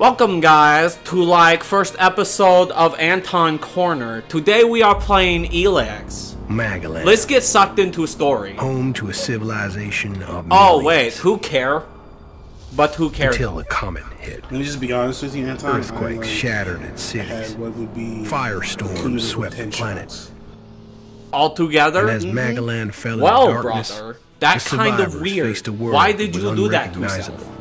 Welcome guys to like first episode of Anton Corner. Today we are playing Elex. Magalan. Let's get sucked into a story. home to a civilization of Oh millions wait, who care? But who cares? until a comet hit. Let me just be honest with you, Anton. Earthquakes like, shattered its cities. What would be Firestorms swept the 10 planet. shots. And All together? as mm-hmm. Magalan fell into Well, darkness, brother, that's kind of survivors weird. faced a world Why that did was you do that to yourself?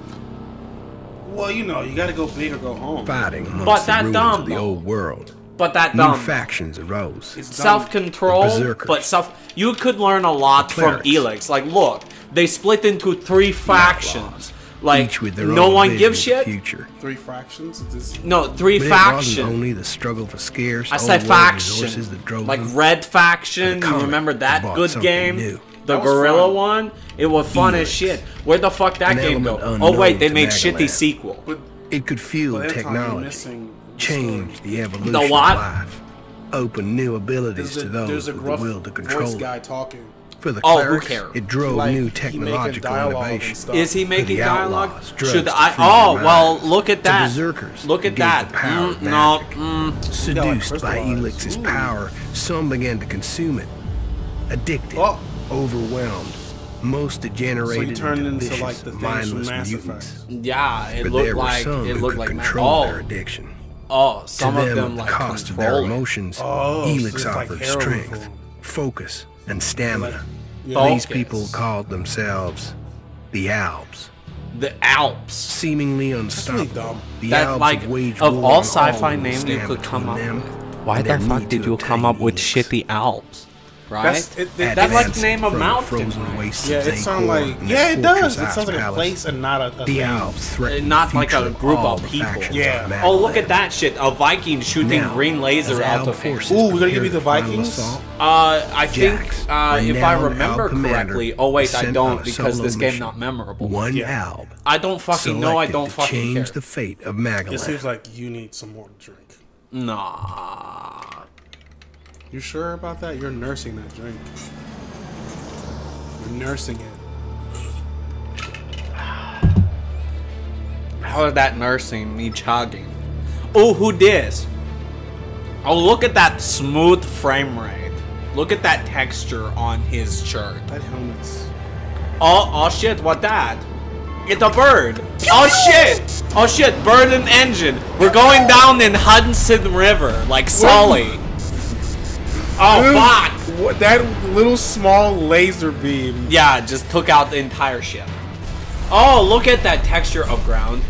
Well, you know, you got to go big or go home. Fighting amongst But the that ruins dumb, of the old world. But that dumb. New factions arose. Self-control, but self. You could learn a lot from clerics. Elex. Like, look, they split into three factions. Like, each with their no own one gives of shit. the future. Three fractions. This, No, three But factions. wasn't only the struggle for scarce I said world faction. resources that drove Like them. Red Faction. You remember that good game? new. The That Guerrilla fun. one? It was fun as shit. Where the fuck that An game go? Oh wait, they made shitty Magaland. sequel. but It could fuel but technology, missing the change the evolution The what? of life, open new abilities a, to those with the will to voice control guy talking. For the Oh, who clerics, cares? it drove Like, new technological innovation. Is he making the dialogue? outlaws, drugs Should I? Oh their well, look at The that. berserkers Look at that. the power Mm, of no, mm, Seduced by crystallized. Elex's Ooh. power, some began to consume it. Addicted, Oh. Overwhelmed, most degenerated turned into into, vicious, like, the mindless Mass mutants. Effect. yeah, it But looked like some it looked like ma- control their oh, addiction. oh, some to of them, them like the cost of their emotions, Oh, so Elex it's like offered heroin strength, for 'em. focus, and stamina. Yeah. These people called themselves the Alps. The Alps. Seemingly unstoppable. dumb. The That Alps like wage of all sci-fi names you could come up with. Why the fuck did to you come up with shitty Alps? Right? That's- it- it- That's like Advanced name of from the mountain. Right? Yeah, it sounds like yeah, it does. It sounds like a place and not a, a The thing. Alps threaten Not the like a group of people. Yeah. Oh, look at that shit! A Viking shooting Now, green laser as out Alp of him. Ooh, we're gonna give you the the Vikings? Uh, I think uh, if I remember correctly. Oh wait, I don't because this game not memorable. One Yeah. Alp. I don't fucking know. I don't to fucking change care. the fate of It seems like you need some more drink. Nah. You sure about that? You're nursing that drink. You're nursing it. How is that nursing me chugging? Oh, who this? Oh, look at that smooth frame rate. Look at that texture on his shirt. That helmet's. Oh, oh shit, what that? It's a bird. Oh shit! Oh shit, bird and engine. We're going down in Hudson River, like Sully. Oh fuck! What that little small laser beam? Yeah, just took out the entire ship. Oh, look at that texture of ground.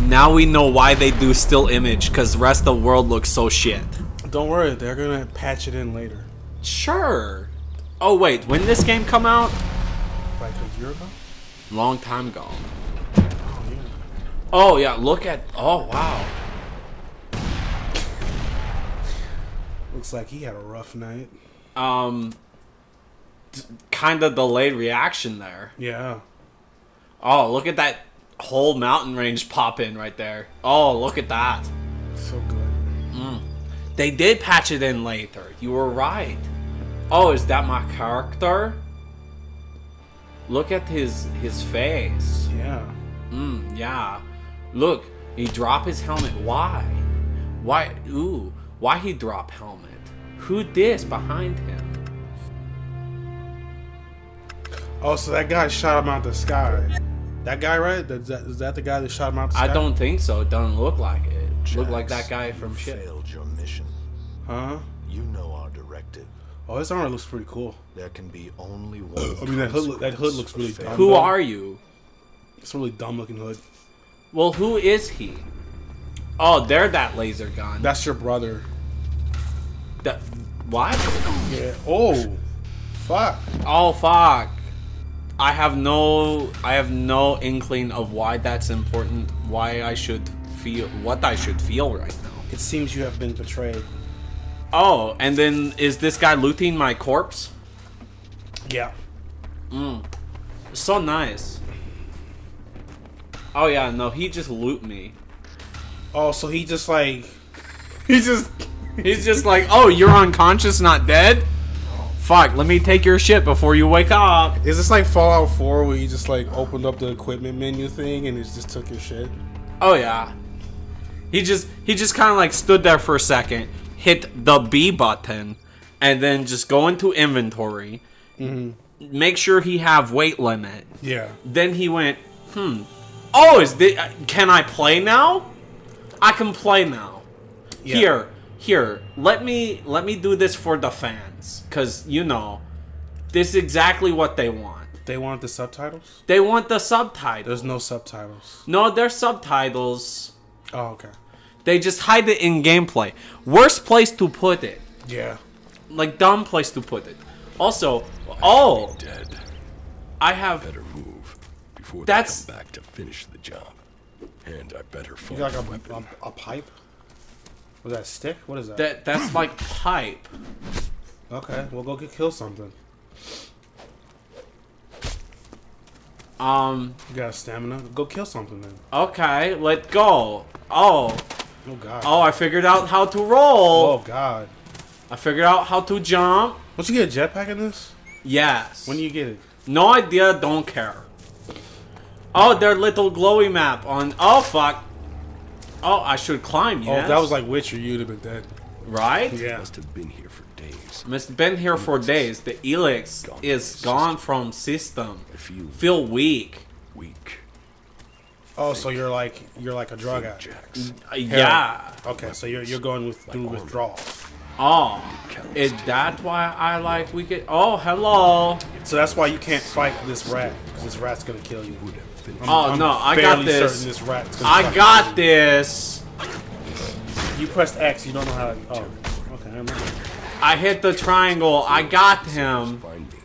Now we know why they do still image, because the rest of the world looks so shit. Don't worry, they're gonna patch it in later. Sure. Oh wait, when this game come out? Like a year ago? Long time ago. Oh yeah. Oh yeah, look at. Oh wow. Looks like he had a rough night. Um, kind of delayed reaction there. Yeah. Oh, look at that whole mountain range pop in right there. Oh, look at that. So good. They did patch it in later. You were right. Oh, is that my character? Look at his his face. Yeah. Mm, yeah. Look, he drop his helmet. Why? Why? Ooh, why he drop helmet? Who this behind him? Oh, so that guy shot him out the sky. That guy, right? Is that, is that the guy that shot him out the sky? I don't think so. It doesn't look like it. Look like that guy from you shit. failed your mission. Huh? You know our directive. Oh, his armor looks pretty cool. There can be only one. I mean, that hood, that hood looks really dumb. Who though. are you? It's a really dumb looking hood. Well, who is he? Oh, they're that laser gun. That's your brother. That, what? Yeah. Oh, fuck. Oh fuck. I have no I have no inkling of why that's important, why I should feel what I should feel right now. It seems you have been betrayed. Oh, and then is this guy looting my corpse? Yeah. Mm. So nice. Oh yeah, no, he just loot me. Oh, so he just like he just He's just like, "Oh, you're unconscious, not dead? Fuck, let me take your shit before you wake up." is this like Fallout 4 where you just like opened up the equipment menu thing and it just took your shit? Oh yeah. He just he just kind of like stood there for a second, hit the B button, and then just go into inventory. Mhm. Make sure he have weight limit. Yeah. Then he went, hmm. Oh, is the can I play now? I can play now. Yeah. Here, here. Let me let me do this for the fans, cause you know, this is exactly what they want. They want the subtitles? They want the subtitles. There's no subtitles. No, they're subtitles. Oh, okay. They just hide it in gameplay. Worst place to put it. Yeah. Like dumb place to put it. Also, oh, Dead. I have Better move before That's- they come back to finish the job. And I better You find got like a a, weapon. a, a pipe? Was that a stick? What is that? that. That's like pipe. Okay, we'll go get kill something. Um. You got stamina? Go kill something then. Okay, let's go. Oh, Oh god. oh, I figured out how to roll. Oh god. I figured out how to jump. Don't you get a jetpack in this? Yes. When do you get it? No idea. Don't care. Oh, their little glowy map on. Oh fuck. Oh, I should climb. Yes. Oh, if that was like Witcher, you'd have been dead. right. Yeah. Must have been here for days. Must been here for days. The Elex Gone is from gone from system. I feel Feel weak. weak. Oh, so you're like you're like a drug addict. Uh, yeah. Okay, so you're you're going with through armor. withdrawal. Oh, Counts is that why I like we get? Oh, hello. So that's why you can't fight this rat because this rat's gonna kill you. Would have finished. Oh no, I got this. certain this rat's gonna I got kill this. You You pressed X. You don't know how. To, oh, okay. I remember. I hit the triangle. I got him. Find me.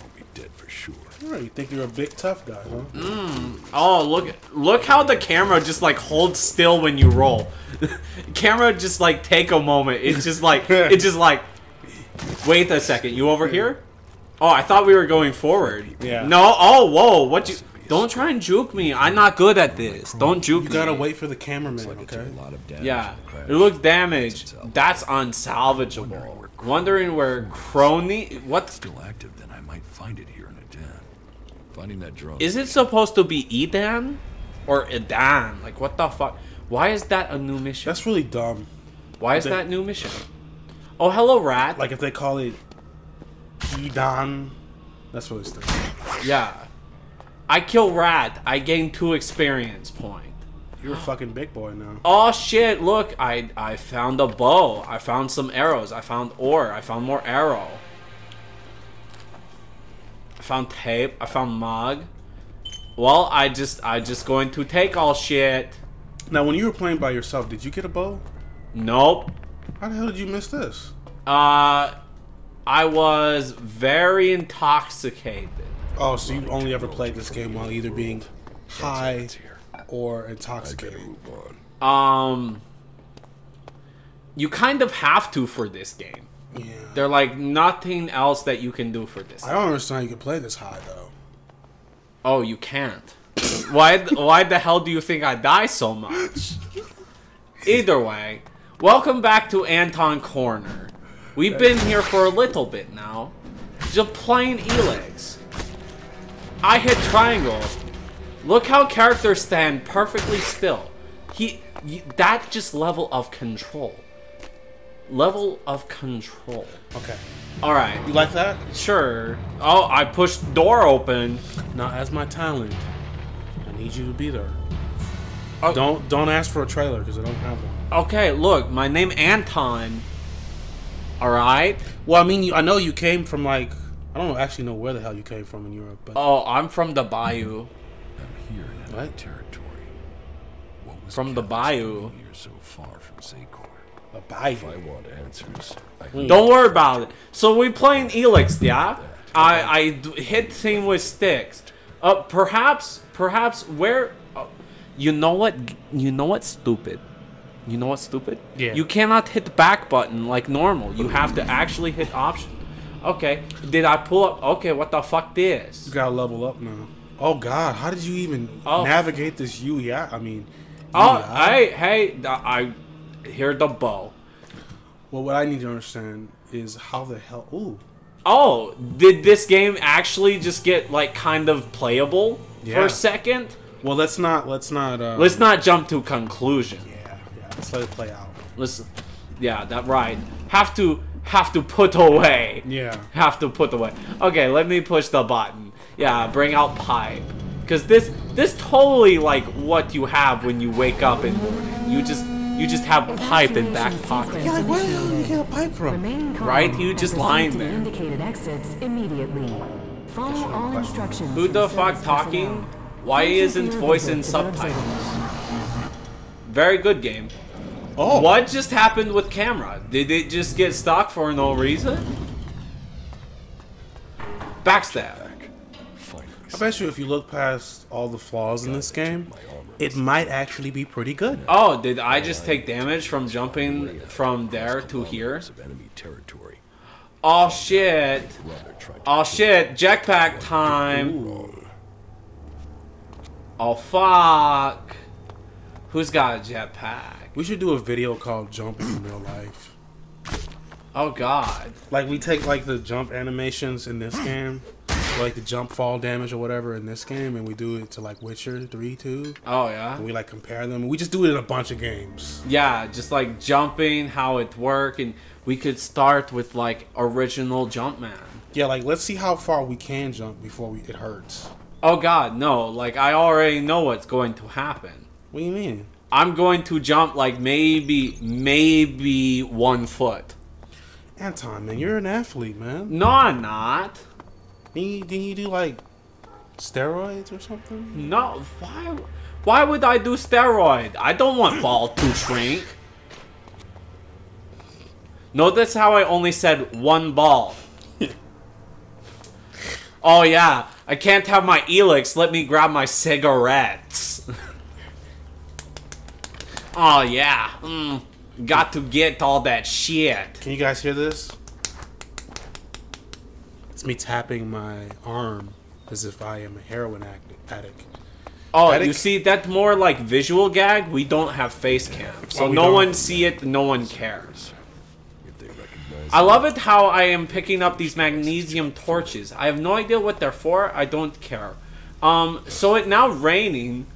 I'll be dead for sure. You think you're a big tough guy, huh? Mm. Oh, look look how the camera just like holds still when you roll. camera just like take a moment. It's just like it's just like wait a second. You over here? Oh, I thought we were going forward. Yeah. No. Oh, whoa. What you Don't try and juke me. I'm not good at this. Don't juke You gotta me. wait for the cameraman, Like okay? a lot of damage Yeah. in the. It looked damaged. That's unsalvageable. Wondering where Crony what Still active, then I might find it here in a den. Finding that drone. Is it supposed to be Edan or Edan? Like what the fuck? Why is that a new mission? That's really dumb. Why is they- that new mission? Oh, hello, rat. Like if they call it Edan, that's really stupid. yeah. I kill rat. I gain two experience point. You're a fucking big boy now. Oh shit! Look, I I found a bow. I found some arrows. I found ore. I found more arrow. I found tape. I found mug. Well, I just I just going to take all shit. Now, when you were playing by yourself, did you get a bow? Nope. How the hell did you miss this? Uh, I was very intoxicated. Oh, so you only ever played this game while either being high or intoxicated. Um, you kind of have to for this game. Yeah. They're like nothing else that you can do for this. I don't understand how you can play this high though. Oh, you can't. why? Why the hell do you think I die so much? Either way, welcome back to Anton Corner. We've been here for a little bit now, just playing Elex. I hit triangle. Look how characters stand perfectly still. He, that just level of control. Level of control. Okay. All right, You like that? sure. Oh, I pushed door open. Now, as my talent, I need you to be there. Oh. Don't don't ask for a trailer because I don't have one. Okay, look, my name Anton. All right. Well, I mean, you, I know you came from like I don't actually know where the hell you came from in Europe, but Oh, I'm from the bayou. I'm here in enemy What? territory. What was From the bayou. You're so far from Xacor. a If. I want answers, I. Don't worry about it. So we playing Elex, yeah? I I hit thing with sticks. Uh, perhaps perhaps where, uh, you know what? You know what's stupid. You know what's stupid? Yeah. You cannot hit the back button like normal. You have to actually hit option. Okay. Did I pull up? Okay. What the fuck this? You gotta level up now. Oh God, how did you even Oh. navigate this UI? I mean, Oh, UI? hey, hey, I hear the bow. Well, what I need to understand is how the hell. Ooh, Oh, did this game actually just get like kind of playable for a second? Well, let's not. Let's not. Uh, Let's not jump to conclusion. Yeah, yeah. Let's let it play out. Let's, yeah, that right. Have to have to put away. Yeah. Have to put away. Okay, let me push the button. Yeah, bring out pipe. Cause this this totally like what you have when you wake up and you just you just have pipe in back pocket. Yeah, like where the hell did you get a pipe from? Right? You just proceed lying to the there. Indicated exits immediately. Follow all instructions. Who the fuck talking? Why Thank you for isn't voice in subtitles? Very good game. Oh, What just happened with camera? Did it just get stuck for no reason? Backstab. Finally. I bet you if you look past all the flaws in this game, it might actually be pretty good. Oh, did I just take damage from jumping from there to here? Of enemy territory. Oh shit. Brother tried to Oh shit. Jetpack time. Oh fuck. Who's got a jetpack? We should do a video called "Jumping in Real Life." Oh god. Like we take like the jump animations in this game, like the jump fall damage or whatever in this game, and we do it to like Witcher Three, Two, Oh yeah. and we like compare them. We just do it in a bunch of games. Yeah, just like jumping, how it work, and we could start with like original Jumpman. Yeah, like let's see how far we can jump before we, it hurts. Oh god, no, like I already know what's going to happen. What do you mean? I'm going to jump like maybe, maybe one foot. Anton, man, you're an athlete, man. No, I'm not. Didn't you, didn't you do like steroids or something? No, why? Why would I do steroid? I don't want ball to shrink. Notice how I only said one ball. oh yeah, I can't have my Elex. Let me grab my cigarettes. oh yeah, mm, got to get all that shit. Can you guys hear this? It's me tapping my arm as if I am a heroin addict- addict. Oh, Attic? you see, that's more like visual gag. We don't have face cam, so Oh, we no don't. one see it. No one cares. if they recognize I love it how I am picking up these magnesium torches. I have no idea what they're for. I don't care. Um, so it now raining.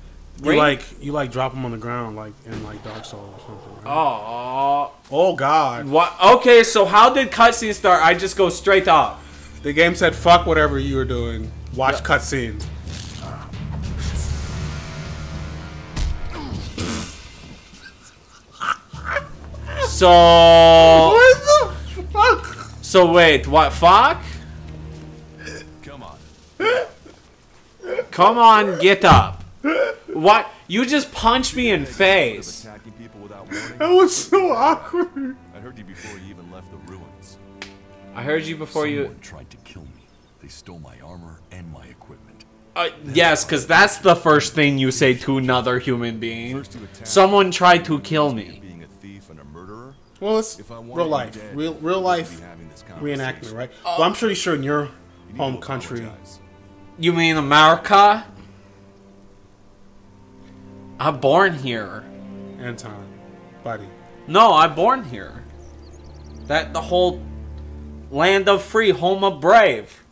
You Rain- like you like drop them on the ground like in like Dark Souls or something. Right? Oh, Oh God! what? Okay, so how did cutscene start? I just go straight up. The game said fuck whatever you were doing. Watch cutscene. So, What the fuck? so wait, what? Fuck? Come on. Come on, get up. What? You just punched me in face. Attacking people without warning. That was so awkward. I heard you before you even left the ruins. I heard you before you. Someone tried to kill me. They stole my armor and my equipment. Uh, yes, because that's the first thing you say to another human being. First to attack, Someone tried to kill me. being a thief and a murderer. Well, it's If I wanted real life, dead, real real life wouldn't be having this reenactment, conversation. right? well, I'm pretty sure in your You need to home country. You mean America? I'm born here. Anton, buddy. No, I'm born here. That the whole land of free, home of brave.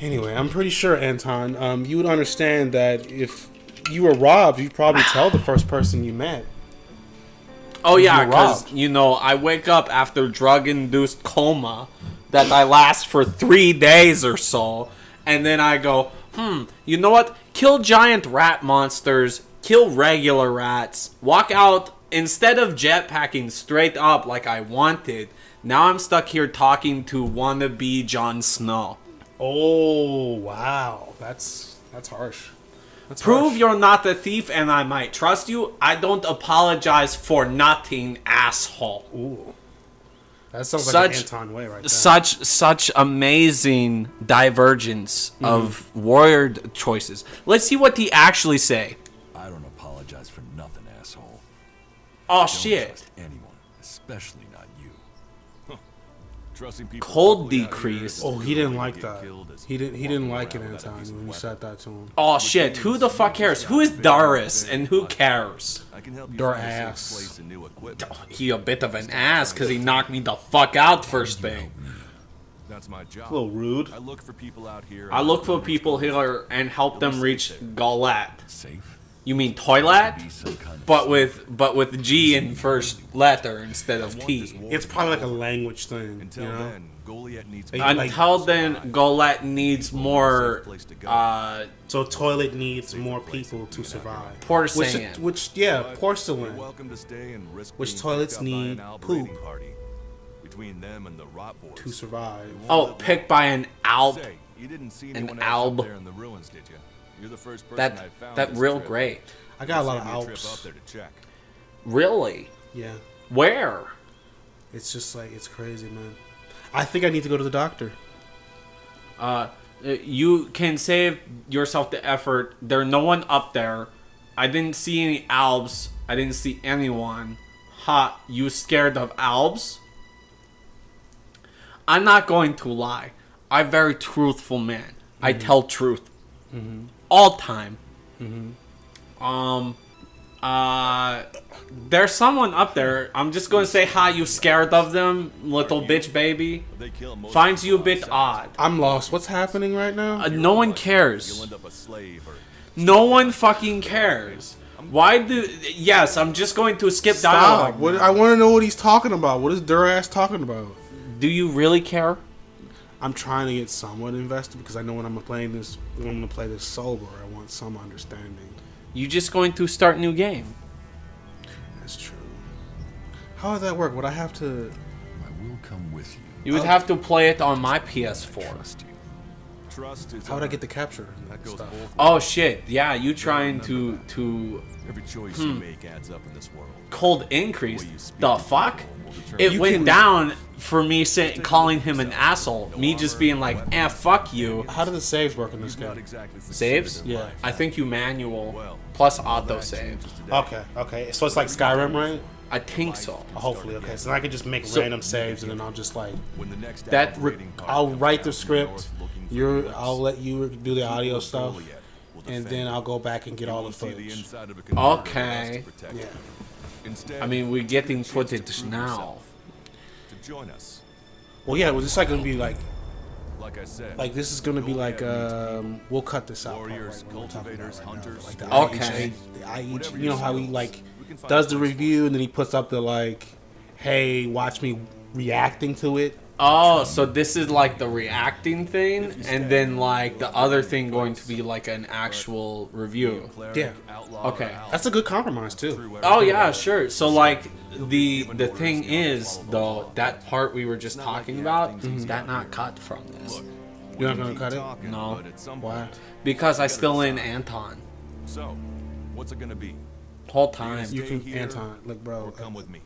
Anyway, I'm pretty sure Anton, um, you would understand that if you were robbed, you'd probably tell the first person you met. Oh yeah, because you know I wake up after drug-induced coma that I last for three days or so, and then I go, hmm, you know what? Kill giant rat monsters, kill regular rats, walk out instead of jetpacking straight up like I wanted. Now I'm stuck here talking to wannabe Jon Snow. Oh wow, that's that's harsh. That's Prove harsh. you're not a thief and I might trust you. I don't apologize for nothing, asshole. Ooh, that sounds like Such- an Anton way right there. such such amazing divergence mm-hmm. of word choices. Let's see what he actually say. I don't apologize for nothing, asshole. Oh Don't shit. trust anyone, especially Cold publicly out decrease. Oh, he didn't like way to get that. He didn't. He didn't like it, walking around Anton, when you said that to him. Oh shit. Who the fuck cares? Who is Darius and who cares? I can help you Your find a ass. place and new equipment. He a bit of an ass because he knocked me the fuck out first thing. That's my job. A little rude. I look for people out here. I look for people here and help them reach Goliet. Safe? You mean toilet? Be some kind of But with but with G in first letter instead of T. It's probably like a language thing. Until you know? then, Goliet needs Hey, me. like- Until then, Goliet needs more uh, So toilet needs more people to survive. Porcelain. which yeah, porcelain. welcome to stay and risk Which toilets picked up by an need poop. Party. Between them and the rot boys. To survive. Oh, picked by an alp. Say, you didn't see An alb. there in the ruins, did you? You're the first person That I found that real trip. great. I got a lot of Saved me trip up there to check. Really? Yeah. Where? It's just like it's crazy, man. I think I need to go to the doctor. Uh, uh you can save yourself the effort. There's no one up there. I didn't see any albs. I didn't see anyone. Ha! You scared of albs? I'm not going to lie. I'm very truthful man. I mm-hmm. tell truth mm-hmm. All time. Um, uh, there's someone up there. I'm just gonna say hi. You scared of them, little bitch baby? They kill most Finds you a bit odd. I'm lost. What's happening right now? Uh, no one cares. end up a slave or No one fucking cares. Why do? Yes, I'm just going to skip Stop. dialogue. What, I want to know what he's talking about. What is Durass talking about? Do you really care? I'm trying to get somewhat invested because I know when I'm playing this, when I'm going to play this sober, I want some understanding. You just going to start new game? That's true. How would that work? Would I have to? I will come with you. You would have to play it on my PS4. Trust you. trust is How would I get the capture? That goes stuff? both Oh shit! Yeah, you trying to to Every choice Hmm. you make adds up in this world. cold increase? The you The fuck? people will determine- It You went can- down for me saying calling him an asshole. Me just being like, eh, fuck you. How do the saves work in this game? exactly Saves? Yeah. I think you manual plus auto that save. Okay, okay. So it's like Skyrim, right? I think so. Hopefully, okay. So I can just make So- random saves, and then I'll just like, When That- I'll write the script. north looking for You're, I'll let you do the audio stuff, and then. I'll go back and get all the the footage. inside of a converter Okay. unless to protect Yeah. It. Instead, I mean, we're getting get to footage now. To join us, Well, yeah. Well, this is like gonna be like, like I said, like this is gonna be like, um, we'll cut this out. part Warriors, right when we're talking cultivators, right hunters, like the Okay. IHA, the IH, you know how he like we can find does the review, and then he puts up the like, hey, watch me reacting to it. Oh, so this is like the reacting thing, and then like the other thing going to be like an actual review. Yeah. Okay. That's a good compromise too. Oh yeah, sure. So like the the thing is though that part we were just talking about that mm, not cut from this You're not gonna cut it? talking, No. but at some Why? because I still in Anton So, what's it gonna be? whole time. You Stay can Anton, like bro, come uh, with me.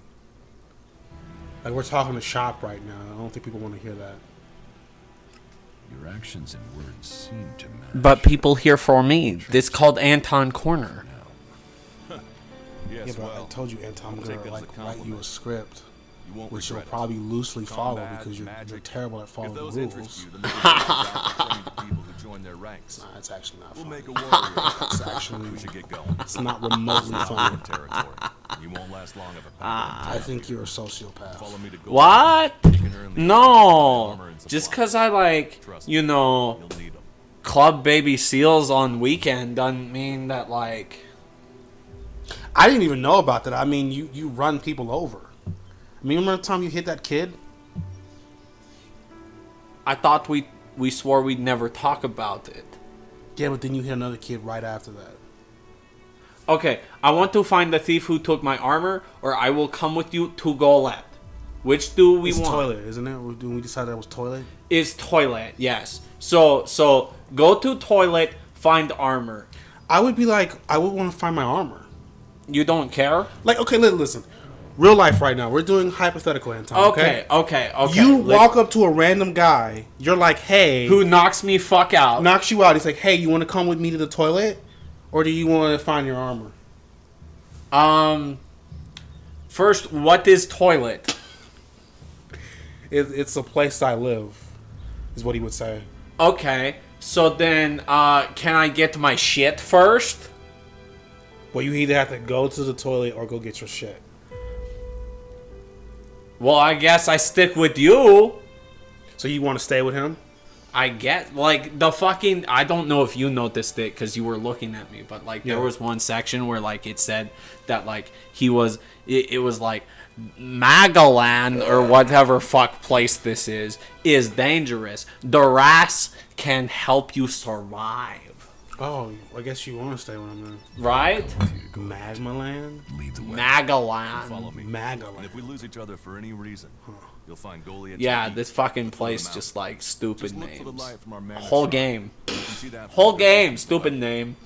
Like we're talking to shop right now. I don't think people want to hear that. Your actions and words seem to match. But people here for me. This called Anton Corner. Yes, Yeah, but well, I told you, Anton, I'm gonna take that as like write you a script, you won't which you'll probably loosely follow because you're, you're terrible at following the rules. you, then we can reach out to train the people who join their ranks. Nah, it's actually not We'll funny. make a warrior. It's actually, we should get going. it's not remotely funny. territory. You won't last long of a ah, I think you're a sociopath. Follow me to go. What? You can earn the No. armor Just cause I like Trust you know You'll need 'em. club baby seals on weekend doesn't mean that like I didn't even know about that. I mean, you you run people over. I mean, remember the time you hit that kid? I thought we we swore we'd never talk about it. Yeah, but then you hit another kid right after that. Okay, I want to find the thief who took my armor, or I will come with you to Goliet. Which do we it's want? toilet, isn't it? We, we decided that was toilet. Is toilet? Yes. So so go to toilet, find armor. I would be like, I would want to find my armor. You don't care? Like, okay, listen. Real life right now. We're doing hypothetical, Anton. Okay, okay, okay. You Let- walk up to a random guy. You're like, hey, who knocks me fuck out? knocks you out. He's like, hey, you want to come with me to the toilet, or do you want to find your armor? Um. First, what is toilet? It, it's a place I live, is what he would say. Okay, so then, uh, can I get my shit first? Well, you either have to go to the toilet or go get your shit. Well, I guess I stick with you. So you want to stay with him? I get like the fucking. I don't know if you noticed it because you were looking at me, but like Yeah. there was one section where like it said that like he was. It, it was like Magaland or whatever fuck place this is is dangerous. The Ras can help you survive, Oh, I guess you want to stay with him then. right? Magma Land? Lead the way. Magaland. Follow me. Maga And if we lose each other for any reason, you'll find Goliet. Yeah, this fucking place just like stupid Just look for the names. light from our man Whole game, You can see that whole game, stupid but- name.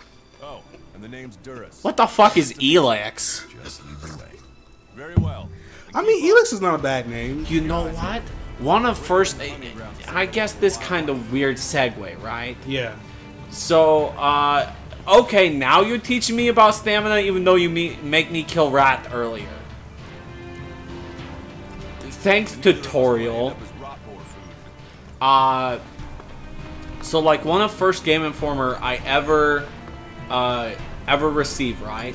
Oh, and the name's Duras. What the fuck is Elex? Just lead the way. Very well. I mean, Elex is not a bad name. You know what? One of first, I guess this kind of weird segue, right? Yeah. So, uh, okay, now you're teaching me about stamina, even though you me- make me kill rat earlier. Thanks, tutorial. That was rot boar food. Uh, so like one of first Game Informer I ever, uh, ever received, right?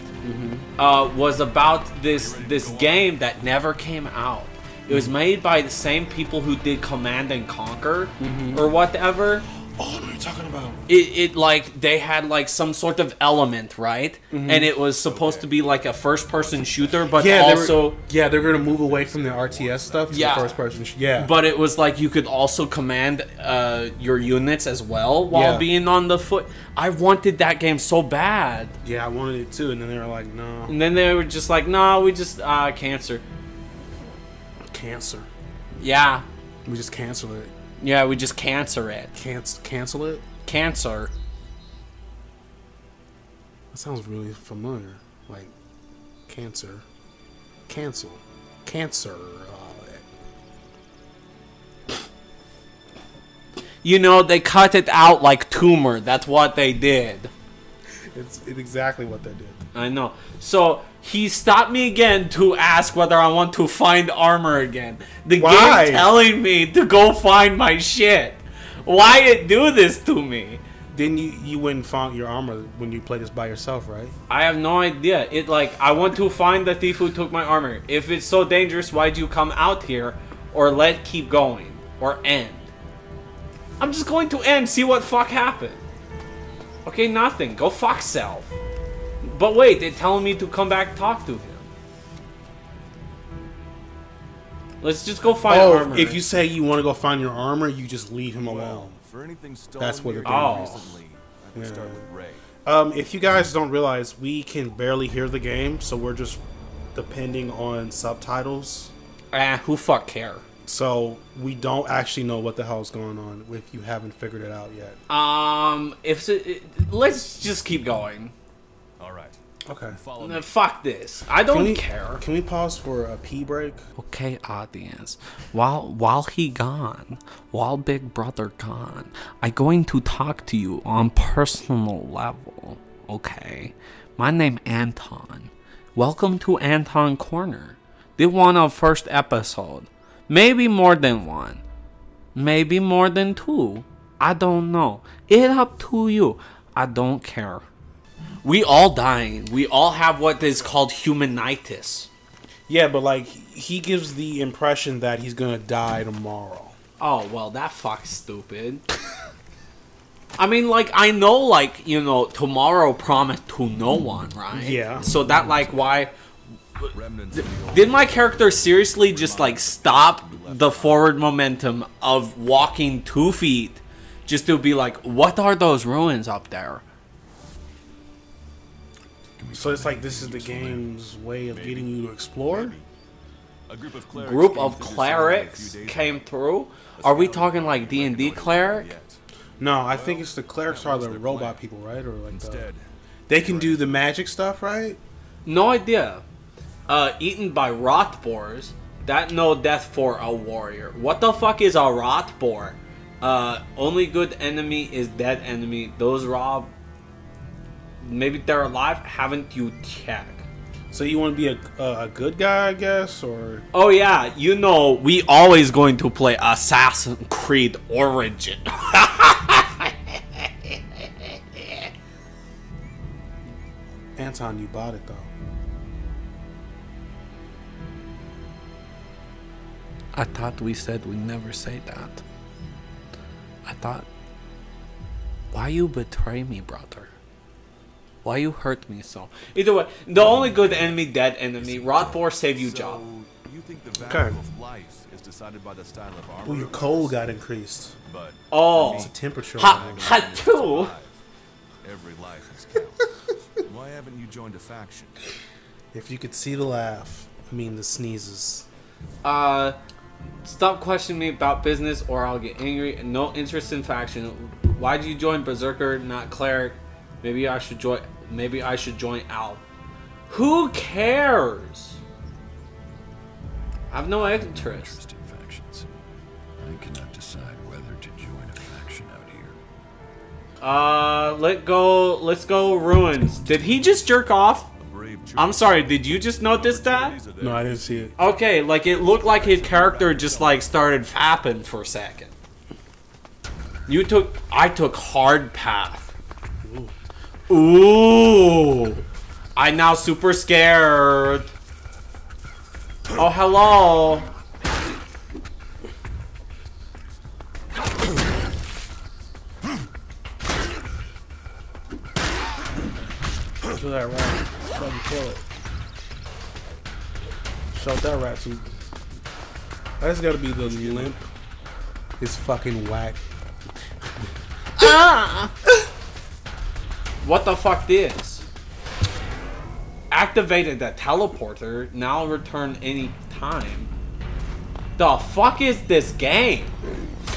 Uh, was about this this game that never came out. It was made by the same people who did Command and Conquer or whatever. Oh, what are you talking about? It, it like they had like some sort of element, right? And it was supposed to be like a first person shooter, but Yeah, they also were, yeah, they're gonna move away from the RTS stuff to Yeah. the first person. sh- Yeah, But it was like you could also command uh, your units as well while Yeah. being on the foot. I wanted that game so bad, yeah, I wanted it too, and then they were like, no, and then they were just like, "No, we just uh, cancer." cancer. Yeah, We just cancel it. Yeah, we just cancer it. Canc- cancel it. Cancer. That sounds really familiar. Like cancer, cancel, cancer. Uh, You know, they cut it out like tumor. That's what they did. It's, it's exactly what they did. I know. So he stopped me again to ask whether I want to find armor again. The Why? game telling me to go find my shit. Why it do this to me? Then you you and found your armor when you play this by yourself, right? I have no idea. It like I want to find the thief who took my armor. If it's so dangerous, why'd you come out here? Or let keep going. Or end. I'm just going to end, see what fuck happened. Okay, nothing. Go fuck self. But wait, they're telling me to come back talk to him. Let's just go find oh, armor. if you say you want to go find your armor, you just leave him Well, alone. for anything That's what here they're doing. recently, I can start with Ray. Um, if you guys don't realize, we can barely hear the game, so we're just depending on subtitles. Ah, who fuck care? So we don't actually know what the hell's going on if you haven't figured it out yet. Um, if it, let's just keep going. All right. Okay. Follow me. fuck this. I don't Can we, care. Can we pause for a pee break? Okay, audience. While while he gone, while Big Brother gone, I going to talk to you on personal level. Okay, my name Anton. Welcome to Anton Corner. The one of first episode. Maybe more than one. Maybe more than two. I don't know. It up to you. I don't care. We all dying. We all have what is called humanitis. Yeah, but like he gives the impression that he's gonna die tomorrow. Oh well, that fuck's stupid. I mean, like I know, like you know, tomorrow promised to no one, right? Yeah. So that like why did my character seriously just like stop the forward momentum of walking two feet just to be like, what are those ruins up there? So it's like this is the game's way of getting you to explore. A group of clerics Group came of through this area a clerics came through. Are we talking like D and D Don't cleric? No, I think it's the clerics are the robot people, right? Or like the, they can do the magic stuff, right? No idea. Uh, eaten by rotboars. That no death for a warrior. What the fuck is a rotboar? Uh, only good enemy is dead enemy. Those rob. Maybe they're alive. Haven't you checked? So you want to be a, a, a good guy, I guess, or Oh yeah, you know we always going to play Assassin's Creed Origin. Anton, you bought it though. I thought we said we never say that. I thought, why you betray me, brother? Why you hurt me so? Either way, the only good enemy, dead enemy. Rot 4 save you job. You think the Okay. value of life is decided by the style of armor? Well, your cold got increased. But Oh, It's a temperature. ha, line. ha, two. every life is counts. Why haven't you joined a faction? If you could see the laugh, I mean the sneezes. Uh, stop questioning me about business or I'll get angry. No interest in faction. Why did you join Berserker, not Cleric? Maybe I should join. Maybe I should join Al. Who cares? I have no interest. In factions. I cannot decide whether to join a faction out here. Uh, let go. Let's go. Ruins. Did he just jerk off? A brave trooper. I'm sorry. Did you just notice that? These are there. No, I didn't see it. Okay, like it looked like his character just like started fapping for a second. You took, I took hard path. Ooh, I now super scared. Oh hello. Show that rat. Fucking kill it. Show that rat suit. That's gotta be the limp. It's fucking whack. What the fuck this? Activated the teleporter. Now return any time. The fuck is this game?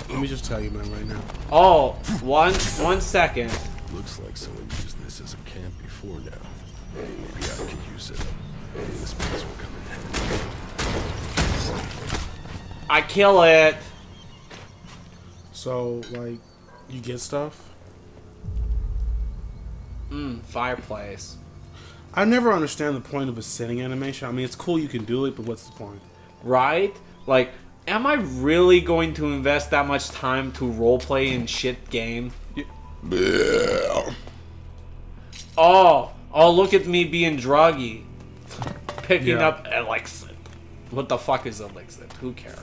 Let me just tell you, man, right now. Oh, one one second. Looks like someone camp before now. Maybe I could use it. This place will come in handy. I kill it. So, like, you get stuff. Mm, fireplace. I never understand the point of a sitting animation. I mean, it's cool you can do it, but what's the point? Right? Like, am I really going to invest that much time to roleplay in shit game? Oh, oh, look at me being druggy. Picking Yeah. up elixir. What the fuck is elixir? Who cares?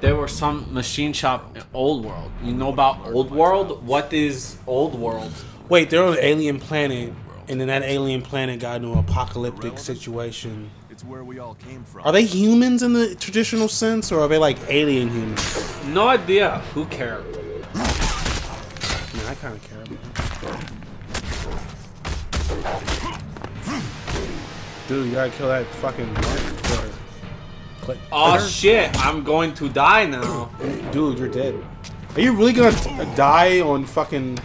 There were some machine shop in Old World. You know about Old World? What is Old World? Wait, they're on an alien planet, and then that alien planet got into an apocalyptic situation. It's where we all came from. Are they humans in the traditional sense, or are they like alien humans? No idea. Who cares? I mean, I kind of care about it. Dude, you gotta kill that fucking. Click. Oh shit! I'm going to die now. Dude, you're dead. Are you really gonna die on fucking...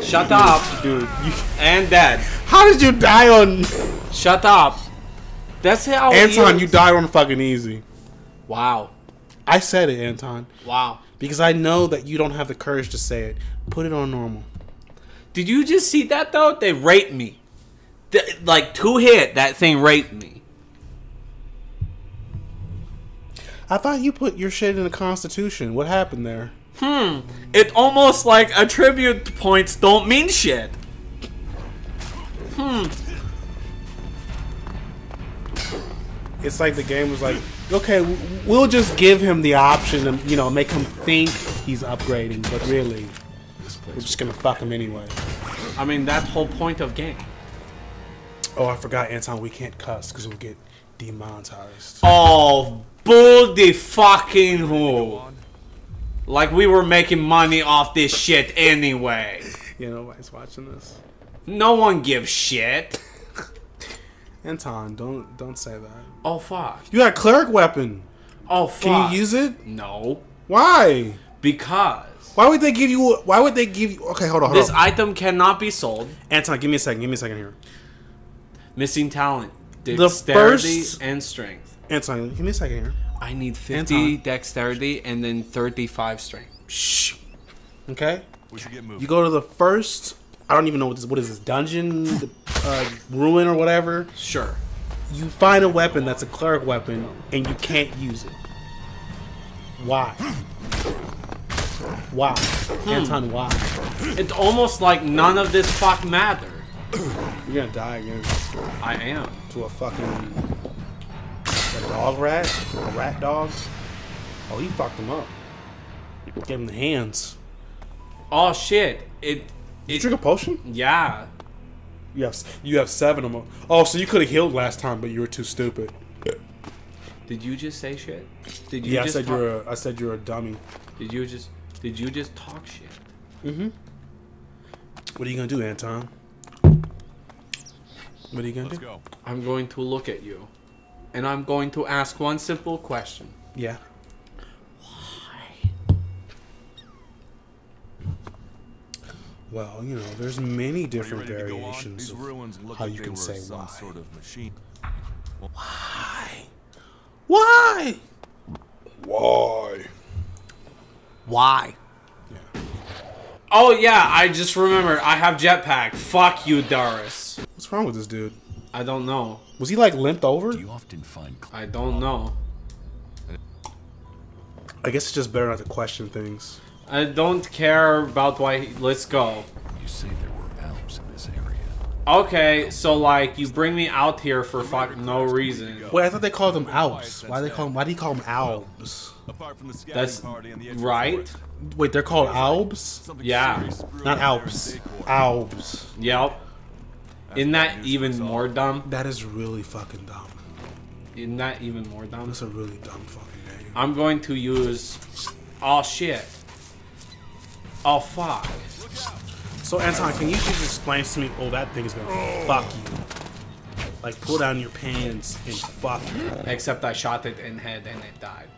Shut up. Dude, you... And dead. How did you die on... Shut up. That's how. Anton, you die on fucking easy. Wow. I said it, Anton. Wow. Because I know that you don't have the courage to say it. Put it on normal. Did you just see that though? They raped me. Th- like two hit, that thing raped me. I thought you put your shit in the Constitution. What happened there? Hmm. It almost like attribute points don't mean shit. Hmm. It's like the game was like, okay, we'll just give him the option to, you know, make him think he's upgrading, but really, we're just gonna fuck him anyway. I mean, that's whole point of game. Oh, I forgot, Anton, we can't cuss because we'll get demonetized. Oh, bull the fucking who. Like we were making money off this shit anyway. You know, nobody's watching this. No one gives shit. Anton, don't don't say that. Oh fuck. You got a cleric weapon. Oh fuck. Can you use it? No. Why? Because Why would they give you? Why would they give you? Okay, hold on, hold this on. item cannot be sold. Anton, give me a second. Give me a second here. Missing talent, The dexterity first- and strength. Anton, give me a second here. I need 50 Anton. dexterity and then 35 strength. Shh. Okay. We should get moving. You go to the first. I don't even know what this. What is this dungeon, the, uh, ruin or whatever? Sure. You find a weapon that's a cleric weapon, and you can't use it. Why? Why, Anton? Why? It's almost like none of this fuck matter. You're gonna die again I am. to a fucking a dog rat, a rat dog. Oh, he fucked him up. Gave him the hands. Oh shit! It. You It. drink a potion? Yeah. You have you have seven of them. Oh, so you could have healed last time, but you were too stupid. Did you just say shit? Did you Yeah, I said you're a, I said you're a dummy. Did you just? Did you just talk shit? Mm-hmm. What are you gonna do, Anton? What are you gonna Let's do? go. I'm going to look at you, and I'm going to ask one simple question. Yeah. Why? Well, you know, there's many different ready to go on? variations of ruins look how like you they can were say some why. sort of machine. Why? Why? Why? Why? Oh yeah, I just remembered. I have jetpack. Fuck you, Doris. What's wrong with this dude? I don't know. Was he like limped over? Do you often find I don't know. I guess it's just better not to question things. I don't care about why. He, let's go. you say there were Alps in this area? Okay, so like you bring me out here for fuck no reason. Wait, I thought they called them Alps. Why they call them? Why do you call them Alps? Apart from the That's party and the right. Wait, they're called Albs, something Yeah. serious not Alps. in Alps. Daycore. Albs. Yep. Isn't that even more dumb? That is really fucking dumb. Isn't that even more dumb? That's a really dumb fucking name. I'm going to use. Oh shit. Oh fuck. So Anton, can you just explain to me? Oh, that thing is gonna fuck you. Like pull down your pants and fuck you. Except I shot it in head and it died.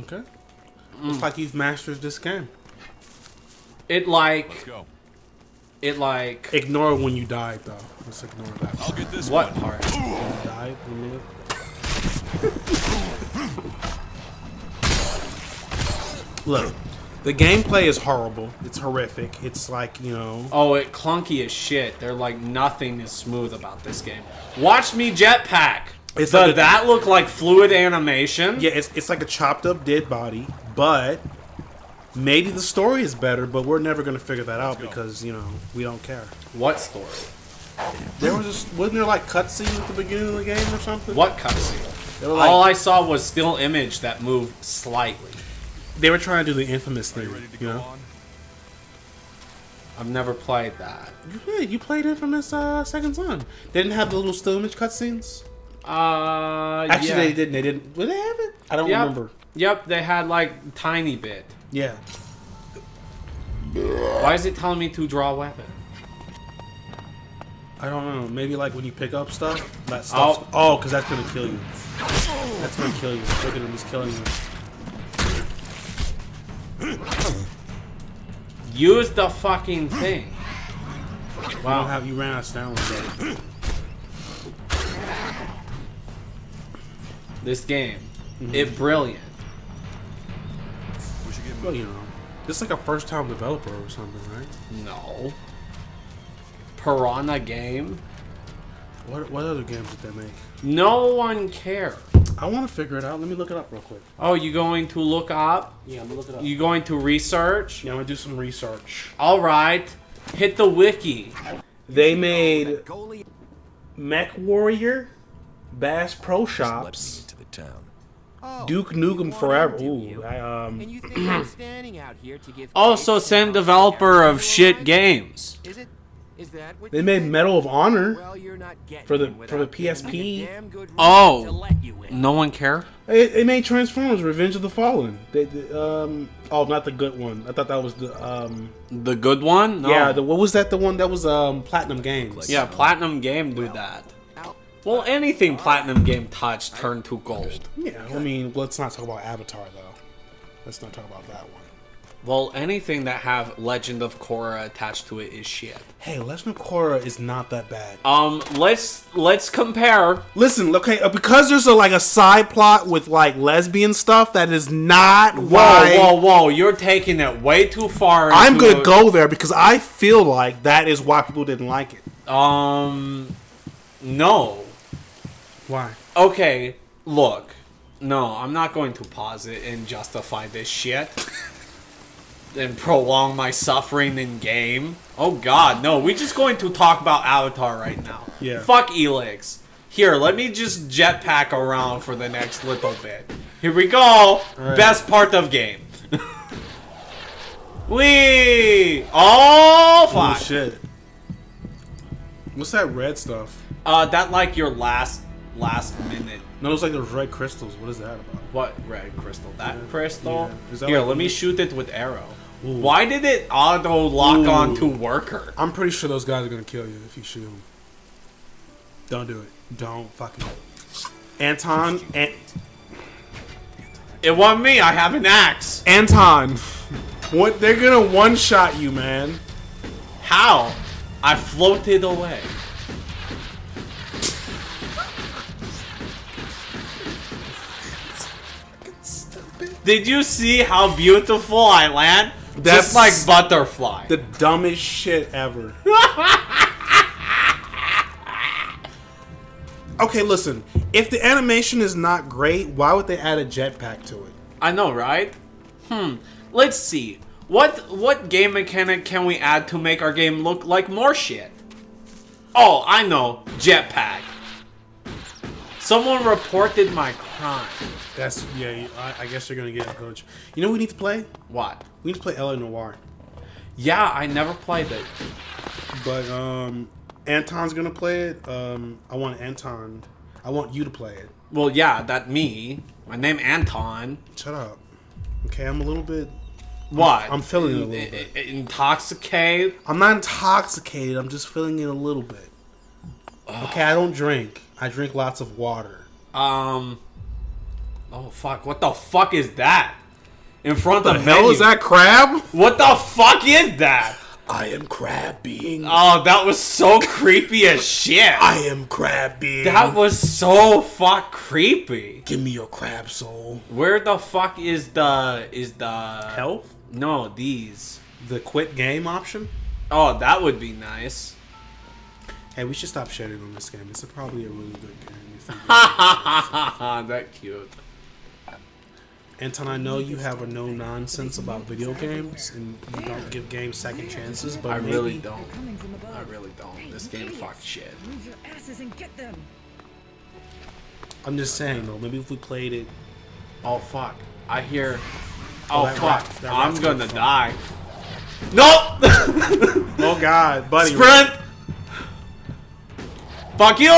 Okay. Mm. Looks like you've mastered this game. It like. Let's go. It like. Ignore when you died, though. Let's ignore that. I'll get this What one. part? When you died, remember? Look, the gameplay is horrible. It's horrific. It's like you know. Oh, it clunky as shit. They're like nothing is smooth about this game. Watch me jetpack. It's Does like that look like fluid animation? Yeah, it's, it's like a chopped up dead body, but maybe the story is better, but we're never gonna figure that out because, you know, we don't care. What story? There was just wasn't there like cutscenes at the beginning of the game or something? What cutscene? Like All I saw was still image that moved slightly. they were trying to do the infamous thing. you to you know? on? I've never played that. Yeah, you played Infamous uh, Second Son. They didn't have the little still image cutscenes. Uh, Actually, yeah. they didn't. They didn't. Did they have it? I don't Yep. remember. Yep, they had like tiny bit. Yeah. Why is it telling me to draw a weapon? I don't know. Maybe like when you pick up stuff, that stuff. Oh, because that's gonna kill you. That's gonna kill you. Look at him. He's killing you. Use the fucking thing. You Wow. have. You ran out of stamina. This game, Mm-hmm. it brilliant. We should get Well, you know, this is like a first-time developer or something, right? No. Piranha game. What What other games did they make? No one cares. I want to figure it out. Let me look it up real quick. Oh, you going to look up? Yeah, I'm gonna look it up. You going to research? yeah, I'm gonna do some research. All right. Hit the wiki. They made MechWarrior, Bass Pro Let me Shops, into the town. Oh, Duke Nukem Forever. Ooh. I, um, And you think I'm standing out here Also, same developer of shit games. Is it? Is that what they made? Medal of Honor. Well, you're not For the- for the without giving me PSP. a damn good reason Oh. to let you in. No one care? They, they made Transformers: Revenge of the Fallen. They, they, um, oh, not the good one. I thought that was the um, The good one? No. yeah. The, what was that? The one that was um, Platinum Games. yeah, Platinum Game do that. Ow. Well, anything Platinum Game touched turned to gold. Yeah, I mean, let's not talk about Avatar though. Let's not talk about that one. Well, anything that have Legend of Korra attached to it is shit. Hey, Legend of Korra is not that bad. Um, let's let's compare. Listen, okay, uh, because there's a like a side plot with like lesbian stuff, that is not Whoa, why whoa, whoa! You're taking it way too far. I'm gonna a- go there because I feel like that is why people didn't like it. Um, no. Why? Okay, look. No, I'm not going to pause it and justify this shit. and prolong my suffering in game. Oh god, no, we're just going to talk about Avatar right now. Yeah. Fuck Elex. Here, let me just jetpack around for the next little bit. Here we go. Alright. Best part of game. Wee! Oh, Oh shit. What's that red stuff? Uh, that like your last, last minute. No, it's like those red crystals. What is that about? What red crystal? That Yeah. crystal? Yeah. Is that Here, like- let me shoot it with arrow. Ooh. Why did it auto lock Ooh. on to worker? I'm pretty sure those guys are gonna kill you if you shoot them. Don't do it. Don't fucking. Anton, An- It wasn't me. I have an axe. Anton, what? They're gonna one shot you, man. How? I floated away. Did you see how beautiful I land? That's- Just like butterfly. The dumbest shit ever. okay, listen. If the animation is not great, why would they add a jetpack to it? I know, right? Hmm. Let's see. What what game mechanic can we add to make our game look like more shit? Oh, I know. Jetpack. Someone reported my crime. That's yeah. I, I guess you're gonna get a coach. You know what we need to play? What? We need to play L.A. Noire. Yeah, I never played it. But um, Anton's gonna play it. Um, I want Anton. I want you to play it. Well, yeah, that me. My name Anton. Shut up. Okay, I'm a little bit. What? I'm feeling it a little bit. Intoxicated. I'm not intoxicated. I'm just feeling it a little bit. Okay, I don't drink. I drink lots of water. Um. Oh fuck! What the fuck is that? In front What of the hell is that crab? What the fuck is that? I am crab being. Oh, that was so creepy as shit. I am crab being. That was so fuck creepy. Give me your crab soul. Where the fuck is the is the Health? No, these. The quit game option? Oh, that would be nice. Hey, we should stop shitting on this game. It's a, probably a really good game. if you- that cute. Anton, I know you have a no nonsense about video games and you don't give games second chances, but I maybe, really don't. I really don't. This game fucked shit. Move your asses and get them. I'm just saying though, maybe if we played it, Oh fuck! I hear. Oh, oh that fuck! rat- that I'm gonna gonna die. Nope. oh god, buddy, Sprint. Fuck you!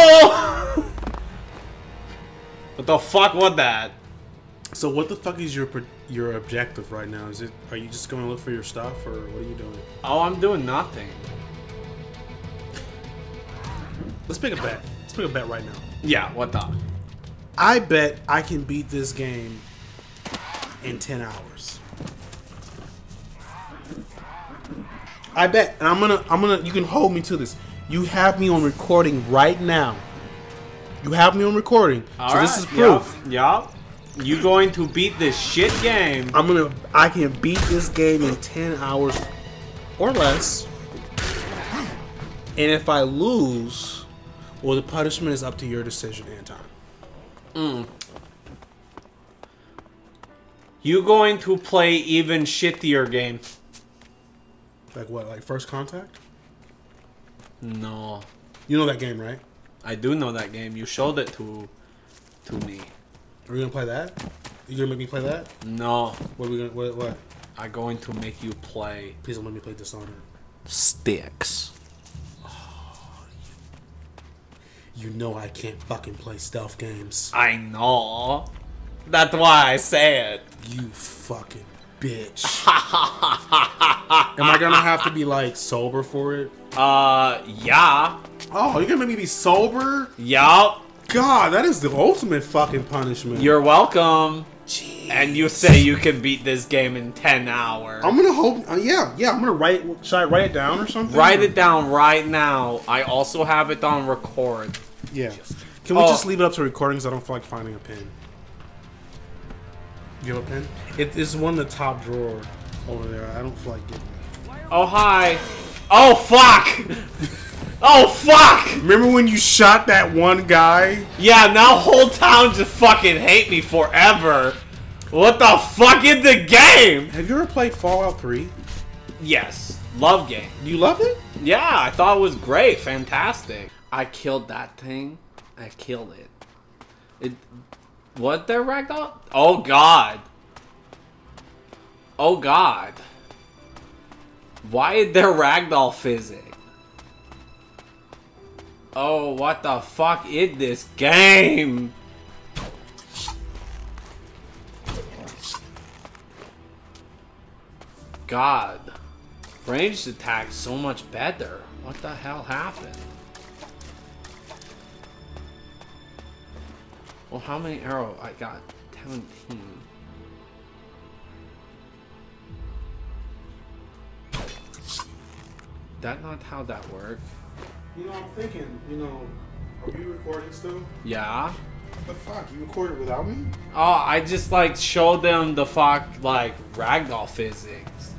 what the fuck was that? So what the fuck is your your objective right now? Is it are you just going to look for your stuff or what are you doing? Oh, I'm doing nothing. Let's make a bet. Let's make a bet right now. Yeah, what the? I bet I can beat this game in 10 hours. I bet, and I'm gonna, I'm gonna. You can hold me to this. You have me on recording right now. You have me on recording, so this is proof. Yup. yup. You going to beat this shit game? I'm gonna, I can beat this game in 10 hours or less. And if I lose, well, the punishment is up to your decision, Anton. Mm. You going to play even shittier game? Like what? Like First Contact? No, You know that game, right? I do know that game. You showed it to to me. Are we gonna play that? You gonna make me play that? No, What are we gonna? What? what? I'm going to make you play Please don't let me play Dishonored. sticks. Oh, you know I can't fucking play stealth games. I know. That's why I say it. You fucking bitch. Am I gonna have to be like sober for it? Uh, yeah, Oh, you're gonna make me be sober? yup. God, that is the ultimate fucking punishment. You're welcome. Jeez. And you say you can beat this game in ten hours. I'm gonna hope. Uh, yeah, yeah. I'm gonna write. Should I write it down or something? Write it down right now. I also have it on record. Yeah. Can we Oh. just leave it up to recordings? I don't feel like finding a pen. You have a pen? It is one in the top drawer over there. I don't feel like getting it. Oh hi. Oh fuck. oh fuck. Remember when you shot that one guy? Yeah, now whole town just fucking hate me forever. What the fuck is the game? Have you ever played Fallout 3? Yes, love game. You loved it? Yeah, I thought it was great, fantastic. I killed that thing. I killed it. It. What the ragdoll? Oh god. Oh god. Why is there ragdoll physics? Oh, what the fuck is this game? God. Ranged attack so much better. What the hell happened? Well, how many arrow? I got 17. That not how that works. You know, I'm thinking, you know, are you recording still? Yeah. The fuck, you recorded without me? Oh, I just like showed them the fuck like ragdoll physics.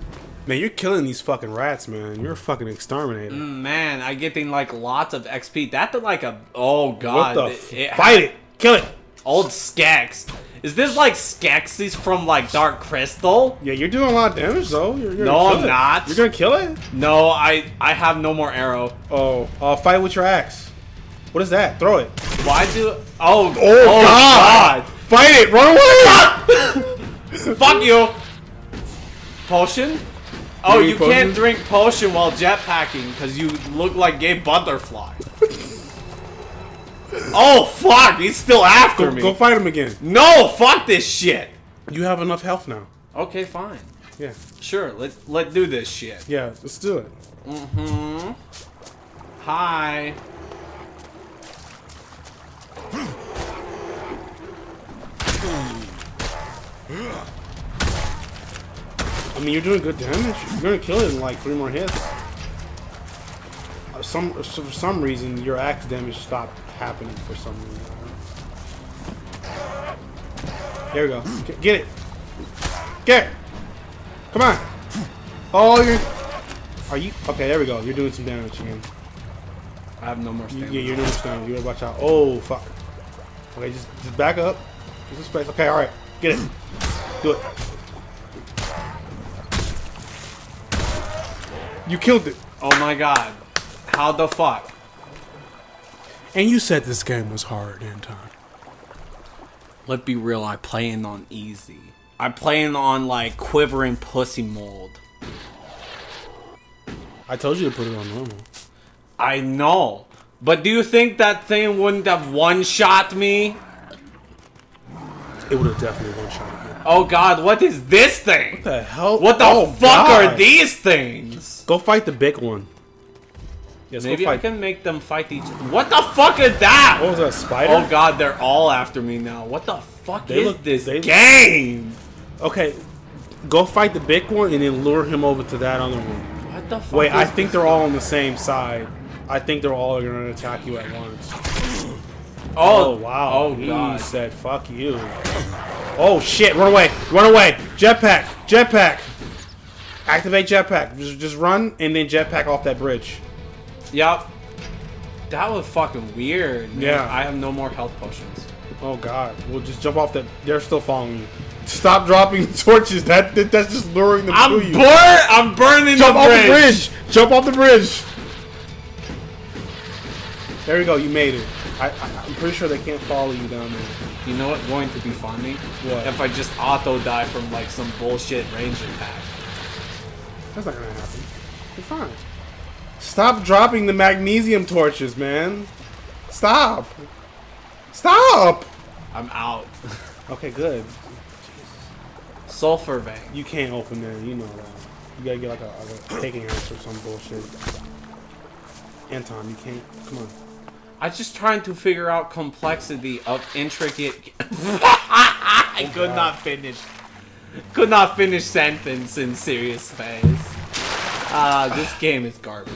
Man, you're killing these fucking rats, man. You're a fucking exterminator. Mm, man, I getting like lots of XP. That the like a oh what god. the? it- it- Fight it! Kill it! Old Skex. Is this like Skeksis from like Dark Crystal? Yeah, you're doing a lot of damage though. You're, you're No, I'm it. not. You're gonna kill it? No, I I have no more arrow. Oh, uh, fight with your axe. What is that? Throw it. Why do oh Oh, God. Fight it! Run away! Fuck you! Potion? Oh, You you need can't drink potion while jetpacking because you look like gay Butterfly. Oh fuck! He's still after go, me. go fight him again. no, fuck this shit. You have enough health now. Okay, fine. Yeah, Sure, let let do this shit. yeah. Let's do it. Mm-hmm. Hi. I mean, you're doing good damage. You're gonna kill it in like three more hits. Uh, Some for some reason your axe damage stopped happening for some reason. There we go. Get, it. Get it. Come on. Oh, you're. Are you okay? There we go. You're doing some damage again. I have no more stamina. Yeah, you're doing stun. You gotta watch out. Oh fuck. Okay, just just back up. Just a space. Okay, all right. Get it. Do it. You killed it. Oh my god. How the fuck? And you said this game was hard, Anton. Let's be real, I playing on easy. I'm playing on like quivering pussy mold. I told you to put it on normal. I know. But do you think that thing wouldn't have one shot me? It would have definitely one shot you. Oh god, what is this thing? What the hell? What the Oh, fuck God. are these things? Go fight the big one. Yes, Maybe I can make them fight each What the fuck is that? What was that, spider? Oh god, they're all after me now. What the fuck They is look- this they- game? Okay, go fight the big one and then lure him over to that other one. What the fuck? Wait, I think they're all on the same side. I think they're all gonna attack you at once. Oh, Oh wow. Oh he god. said fuck you. Oh shit, run away. Run away. Jetpack. Jetpack. Activate jetpack. Just just run and then jetpack off that bridge. Yep. That was fucking weird. man. Yeah. I have no more health potions. Oh god. We'll just jump off that they're still following you. Stop dropping the torches. That, that that's just luring them I'm to you. burn. I'm burning Jump the off bridge. the bridge. Jump off the bridge. There we go. You made it. I, I I'm pretty sure they can't follow you down there. You know what's going to be funny? What? If I just auto die from like some bullshit range attack. That's not gonna happen. You're fine. Stop dropping the magnesium torches, man. Stop. Stop. I'm out. Okay, good. Sulfur vein. You can't open that. You know that. You gotta get like a, a taking axe or some bullshit. Anton, you can't. Come on. I'm just trying to figure out complexity of intricate. Oh, I could not finish. Could not finish sentence in serious phase. Ah, this game is garbage.